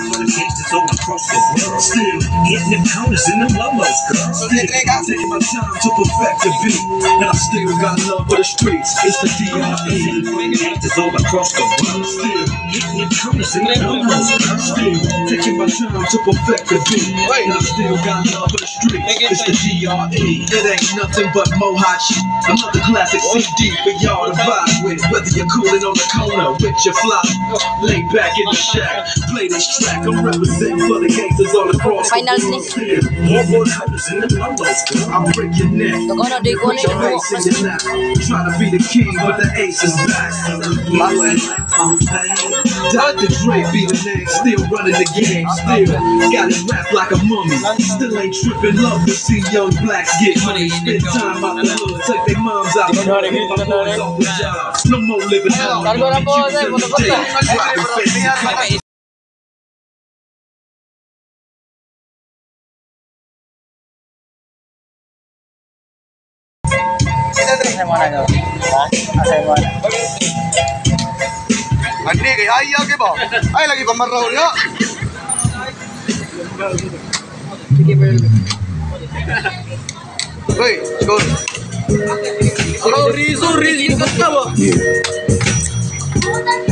for the gangsters all across the world. Still hitting them counters in them lolos, girl. Still taking my time to perfect the beat. And I still got love for the streets. It's the DRE. Gangsters all across the world. Still hitting them counters in them lolos, girl. Still taking my time to perfect the beat. And I still got love for the streets. It's the DRE. It ain't nothing but Mohachi. Another classic CD for y'all to vibe with. Whether you're cooling on the corner with your fly, lay back in the shack, play this track. I'm representing for the gangsters all across Finals the world. More more counters in the lolos. I'll break your neck. Doon di ko Put your na face in your lap. Try to be the king, but the ace is back. Dr. Dre be the name, still running the game, still got it wrapped like a mummy. Still ain't tripping, love to see young blacks get money. Spend time out the hood, take their moms out. My boys off the job. No more living home. माना जाओ ऐसा माना अन्ने गया ही आगे बा आए लगी बमर रहो, या। ओए, छोड़। ओ रीजो रीज की कत्ता बा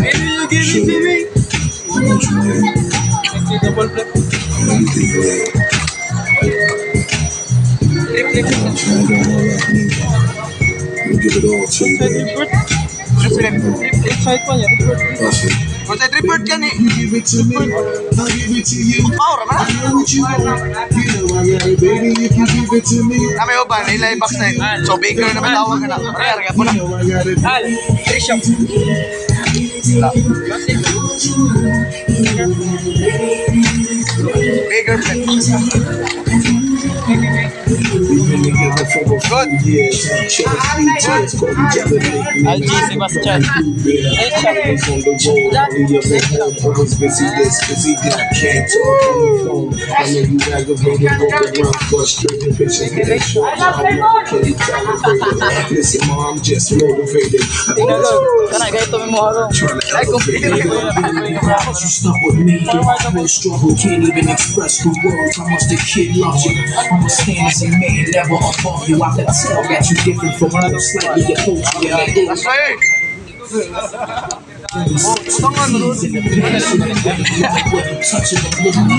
रीजो की रीज भी double plate triple we give it all to the person. Content report yan eh. You give it to me, I'll give it to you. Power ka na. I know what you want, you know I got it, baby, if you give it to me. Kami ba, nila yung backside. So, baker na matawag ka na. Rare ka po na. Al, Trisham. Baker, friend. We've been together for a Good. few years. Shed a few tears, called each other lately. LG Sebastian. I was on the road, only of at home. I was busy this, busy that. Can't talk on the phone. I know you aggravated, walk around frustrated. Bitches getting short. I'm not can you calibrate it? Listen, mom, I'm just motivated. I Tingnan just ko. Kana ganito mo ako. trying to Ay, kung elevate pili ko it. yung Cause you stuck with me, I will struggle, can't even express the words. How much the kid loves you. I'ma stand as a man, never above you. I can tell that you different from others, slightly opposed to your age. Ay, Seasons